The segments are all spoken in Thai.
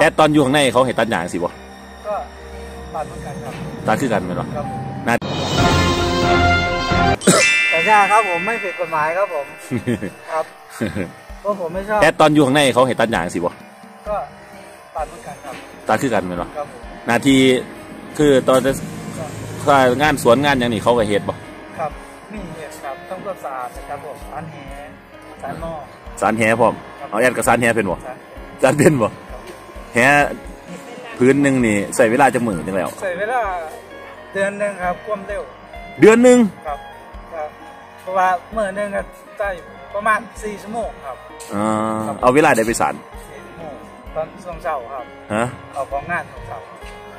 แต่ตอนอยู่ข้างในเขาเห็นตัดหยางสิบ่ก็ตัดเหมือนกันครับตัดคือกันไหมวะครับผมน่าแต่ยาครับผมไม่ผิดกฎหมายครับผมครับเพราะผมไม่ชอบแต่ตอนอยู่ข้างในเขาเห็นตัดหยางสิบ่ก็ตัดเหมือนกันครับตัดคือกันไหมวะครับผมหนาทีคือตอนจะก็ถ้างานสวนงานอย่างนี้เขาก็เฮ็ดบ่ครับมีเหตุครับต้องความสะอาดนะครับผมอันแหสารหม้อสารแหพร้อมเอาแอดกับสารแหเป็นบ่สารสารเป็นบ่ แหพื้นหนึงนี่ใส่เวลาจักมื้อจังแล้ว ใส่เวลาเดือนหนึ่งครับความเร็ว เดือนหนึงครับครับเพราะว่าเมื่อหนึงก็ได้ประมาณสี่ชั่วโมงครับอ่าเอาเวลาใดไปสารสี่ชั่วโมงตอนช่วงเช้าครับฮะเอาของงานของเช้า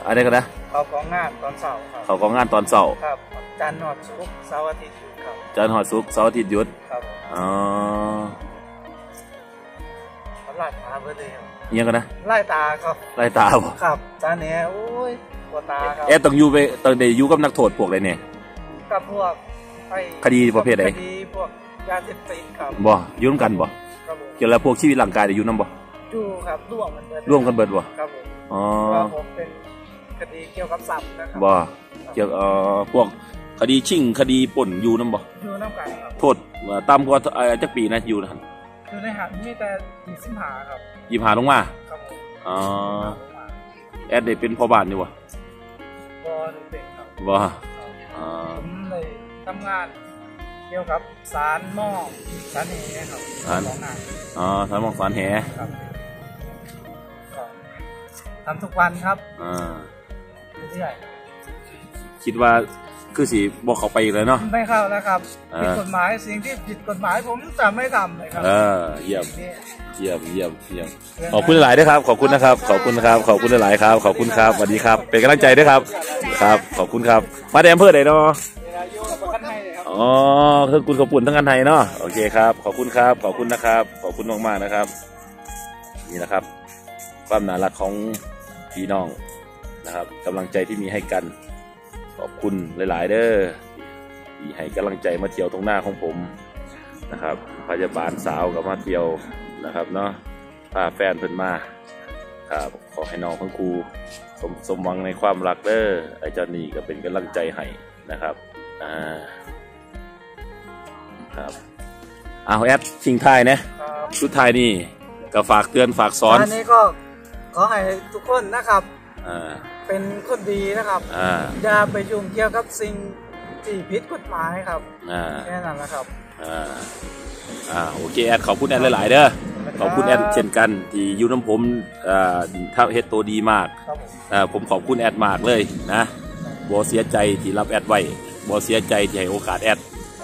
อะไรกันนะเอาของงานตอนเช้าครับเขาของงานตอนเช้าครับจันทร์นอดศุกร์เสาร์อาทิตย์หยุดครับจันทร์ฮอดศุกร์เสาร์อาทิตย์หยุดครับอ๋อเขาไล่ตาเพื่อเลยครับ อิหยังกันนะไล่ตาครับไล่ตาบ่ครับจานเนี้ยโอ้ยปวดตาครับแอดต้องอยู่ไปต้องได้อยู่กับนักโทษพวกใดเนี่ยกับพวกไอ้คดีประเภทใดคดีพวกยาเสพติดครับบ่อยู่ร่วมกันบ่ครับผมเกี่ยวกับพวกชีวิตร่างกายได้อยู่นํบ่อยู่ครับร่วมกันเบิดร่วมกันเบิดบ่ครับผมอ๋อเพราะว่าผมเป็นคดีเกี่ยวกับสัตว์นะครับ่เกี่ยวเอ่อพวกคดีชิงคดีป่นอยู่นํบ่อยู่น้ำกันครับโทษเอ่อต่ำกว่าเอ่อจักปีนะอยู่นะอยู่ในหันมีแต่ตีสิมหาครับ 25ลงมาครับผมอ๋อแอดได้เป็นพ่อบ้านอยู่บ่บอลเป็นครับบ่อ๋อผมเลยทำงานเกี่ยวกับสารหม้อสารเอครับของงานอ๋อทางมองสารแหครับก็ทำทุกวันครับอ่าเรื่อยคิดว่า คือสิบ่เข้าไปอีกแล้วเนาะๆไม่เข้าแล้วครับอ่าผิดกฎหมายสิ่งที่ผิดกฎหมายผมจะไม่ทำเลยครับเออเยี่ยมนี่เยี่ยมเยี่ยมเยี่ยมขอบคุณหลายด้วยครับ ขอบคุณนะครับ ขอบคุณนะครับ ขอบคุณหลายๆครับ ขอบคุณครับสวัสดีครับ เป็นกำลังใจด้วยครับ ครับ ขอบคุณครับ มาแดมเพื่อไหนเนาะเวลาโยกประกันให้เลยครับอ๋อเครื่องกุลขอบปุ่นทั้งกันไทยเนาะโอเคครับ ขอบคุณครับ ขอบคุณนะครับ ขอบคุณมากๆนะครับ นี่นะครับ ความน่ารักของพี่น้องนะครับกำลังใจที่มีให้กัน ขอบคุณหลาย ๆ เด้อที่ให้กำลังใจมาเที่ยวตรงหน้าของผมนะครับพยาบาลสาวกับมาเที่ยวนะครับเนาะพาแฟนเพิ่นมาครับขอให้น้องทั้งครูสมสมหวังในความรักเด้อไอ้เจ้านี่ก็เป็นกำลังใจให้นะครับอ่าครับเอาแอดชิงท้ายนะครับชุดท้ายนี่ก็ฝากเตือนฝากสอนอันนี้ก็ขอให้ทุกคนนะครับอ่า เป็นคนดีนะครับอ่าอย่าไปยุ่งเกี่ยวกับสิ่งที่ผิดกฎหมายครับอ่าแค่นั้นแหละครับ อ่าอ่าโอเคแอดขอบคุณแอดหลายๆเด้อขอบคุณแอดเช่นกันที่อยูน้ำผมอ่าถ้าเฮ็ดตัวดีมากครับผม อ่าผมขอบคุณแอดมากเลยนะบ่เสียใจที่รับแอดไว้บ่เสียใจที่ให้โอกาสแอด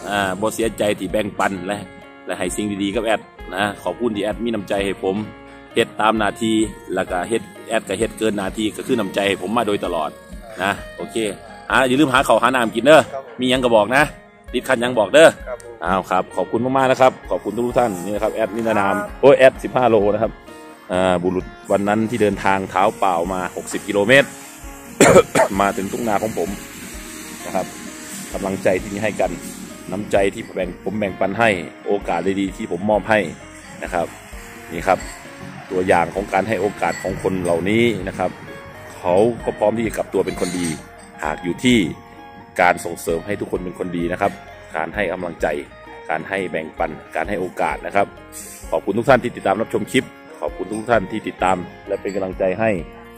อ่าบ่เสียใจที่แบ่งปันและและให้สิ่งดีๆกับแอดนะขอบคุณที่แอดมีน้ำใจให้ผม เฮ็ดตามหน้าที่แล้วก็เฮ็ดแอดก็เฮ็ดเกินหน้าที่ก็คือน้ำใจให้ผมมาโดยตลอดนะโอเคหาอย่าลืมหาข้าวหาน้ำกินเด้อครับผมมีหยังก็บอกนะติดขัดหยังบอกเด้อครับผมอ้าวครับ ขอบคุณมากๆนะครับ ขอบคุณทุกท่านนี่นะครับแอดนินานามโอ้ยแอด15 โลนะครับอ่าบุรุษวันนั้นที่เดินทางเท้าเปล่ามา 60 กิโลเมตร มาถึงทุ่งนาของผมนะครับกำลังใจที่มีให้กันน้ำใจที่แบ่งผมแบ่งปันให้โอกาสดีๆที่ผมมอบให้นะครับ นี่ครับ ตัวอย่างของการให้โอกาสของคนเหล่านี้นะครับ เขาก็พร้อมที่จะกลับตัวเป็นคนดี หากอยู่ที่การส่งเสริมให้ทุกคนเป็นคนดีนะครับ การให้กำลังใจ การให้แบ่งปัน การให้โอกาสนะครับ ขอบคุณทุกท่านที่ติดตามรับชมคลิป ขอบคุณทุกท่านที่ติดตาม และเป็นกำลังใจให้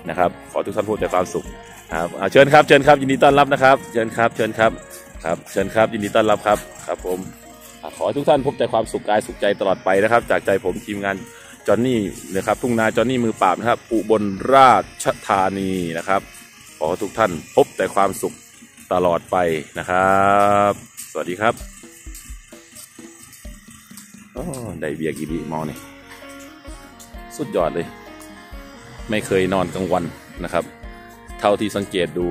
นะครับ ขอทุกท่านพบแต่ความสุขครับเชิญครับ เชิญครับ ยินดีต้อนรับนะครับ เชิญครับ เชิญครับ ครับ เชิญครับ ยินดีต้อนรับครับ ครับผม ขอให้ทุกท่านพบแต่ความสุขกายสุขใจตลอดไปนะครับ จากใจผมทีมงาน จอนนี่นะครับทุ่งนาจอนนี่มือปราบนะครับอุบลราชธานีนะครับ ขอให้ทุกท่านพบแต่ความสุขตลอดไปนะครับ สวัสดีครับโอ้ได้เบียร์กี่ดีมอนี่สุดยอดเลย ไม่เคยนอนกลางวันนะครับ เท่าที่สังเกตดู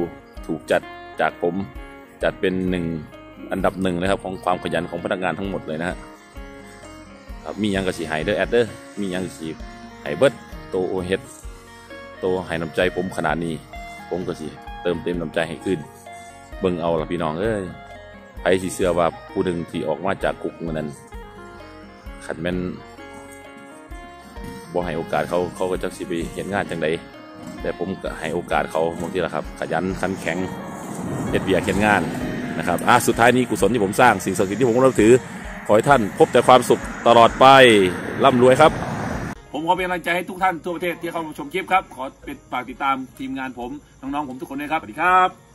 ถูกจัดจากผมจัดเป็นหนึ่งอันดับหนึ่งนะครับของความขยันของพนักงานทั้งหมดเลยนะฮะ ครับมียังกระสีหายเด้อแอดเด้อมียังกะสีหายเบิดโตโอเฮ็ดโตหายน้ำใจผมขนาดนี้ ผมก็สิเติมเต็มน้ำใจให้ขึ้น เบิ่งเอาละพี่น้องเอ้ยไผสิเชื่อว่าผู้หนึ่งที่ออกมาจากคุกมันนั้นขันแม่นบ่ให้โอกาสเขาเขาก็จะสิไปเห็นงานจังใดแต่ผมก็ให้โอกาสเขาบางทีละครับ ขยันขันแข็งเฮ็ดเบียกเฮ็ดงานนะครับอะสุดท้ายนี้กุศลที่ผมสร้างสิ่งศักดิ์สิทธิ์ที่ผมรับถือ ขอให้ท่านพบแต่ความสุขตลอดไปร่ำรวยครับ ผมขอเป็นกำลังใจให้ทุกท่านทั่วประเทศที่เข้ามาชมคลิปครับ ขอเป็นฝากติดตามทีมงานผม น้องๆผมทุกคนด้วยครับ สวัสดีครับ